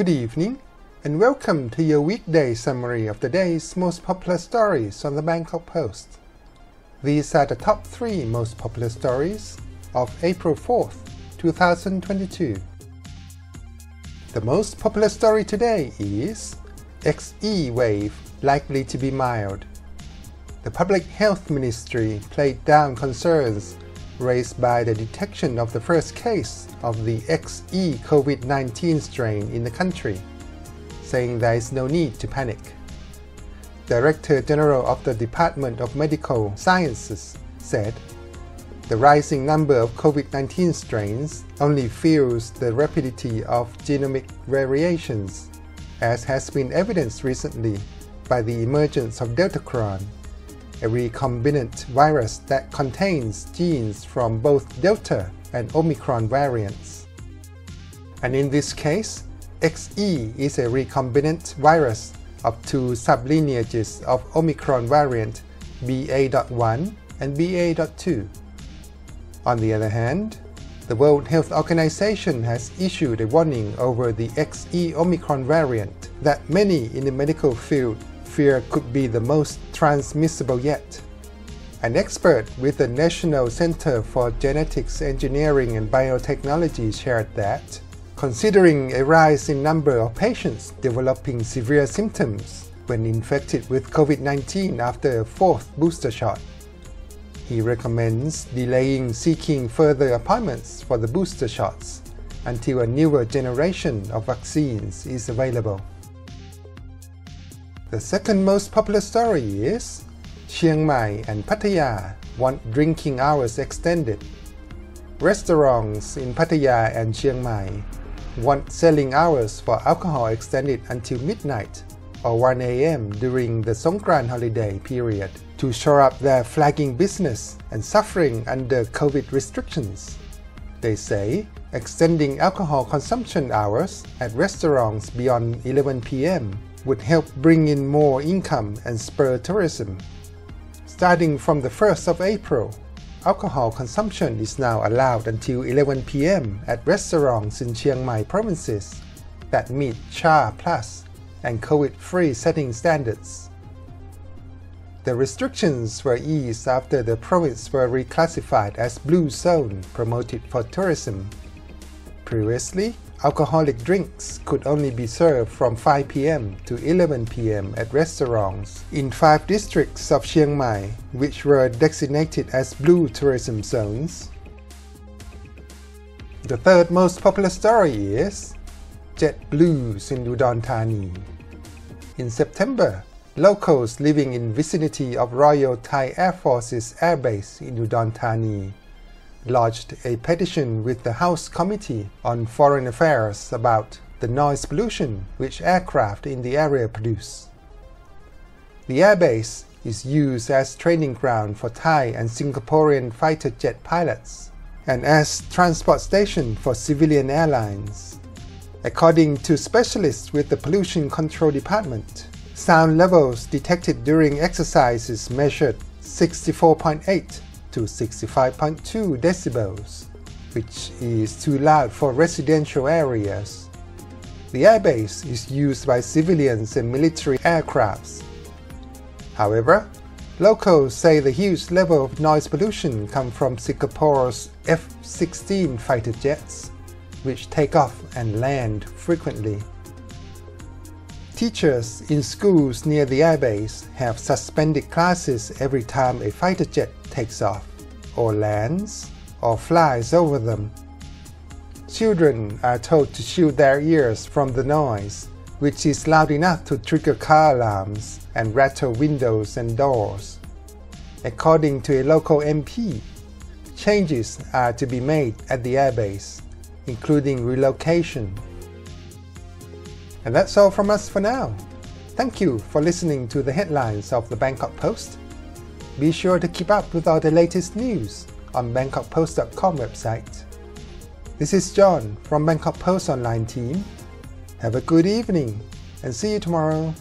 Good evening, and welcome to your weekday summary of the day's most popular stories on the Bangkok Post. These are the top three most popular stories of April 4th, 2022. The most popular story today is XE wave likely to be mild. The Public Health Ministry played down concerns raised by the detection of the first case of the XE COVID-19 strain in the country, saying there is no need to panic. Director General of the Department of Medical Sciences said, the rising number of COVID-19 strains only fuels the rapidity of genomic variations, as has been evidenced recently by the emergence of Deltacron a recombinant virus that contains genes from both Delta and Omicron variants. And in this case, XE is a recombinant virus of two sublineages of Omicron variant BA.1 and BA.2. On the other hand, the World Health Organization has issued a warning over the XE Omicron variant that many in the medical field fear could be the most transmissible yet. An expert with the National Center for Genetics Engineering and Biotechnology shared that, considering a rise in number of patients developing severe symptoms when infected with COVID-19 after a fourth booster shot, he recommends delaying seeking further appointments for the booster shots until a newer generation of vaccines is available. The second most popular story is Chiang Mai and Pattaya want drinking hours extended. Restaurants in Pattaya and Chiang Mai want selling hours for alcohol extended until midnight or 1 a.m. during the Songkran holiday period to shore up their flagging business and suffering under COVID restrictions. They say extending alcohol consumption hours at restaurants beyond 11 p.m would help bring in more income and spur tourism. Starting from the 1st of April, alcohol consumption is now allowed until 11 p.m. at restaurants in Chiang Mai provinces that meet SHA Plus and COVID-free setting standards. The restrictions were eased after the province were reclassified as blue zone promoted for tourism. Previously, Alcoholic drinks could only be served from 5 p.m. to 11 p.m. at restaurants in five districts of Chiang Mai, which were designated as blue tourism zones. The third most popular story is Jet Blues in Udon Thani. In September, locals living in vicinity of Royal Thai Air Force's airbase in Udon Thani lodged a petition with the House Committee on Foreign Affairs about the noise pollution which aircraft in the area produce. The airbase is used as training ground for Thai and Singaporean fighter jet pilots and as transport station for civilian airlines. According to specialists with the Pollution Control Department, sound levels detected during exercises measured 64.8 to 65.2 decibels, which is too loud for residential areas. The airbase is used by civilians and military aircrafts. However, locals say the huge level of noise pollution comes from Singapore's F-16 fighter jets, which take off and land frequently. Teachers in schools near the airbase have suspended classes every time a fighter jet takes off, or lands, or flies over them. Children are told to shield their ears from the noise, which is loud enough to trigger car alarms and rattle windows and doors. According to a local MP, changes are to be made at the airbase, including relocation. And that's all from us for now. Thank you for listening to the headlines of the Bangkok Post. Be sure to keep up with all the latest news on BangkokPost.com website. This is John from Bangkok Post Online team. Have a good evening and see you tomorrow.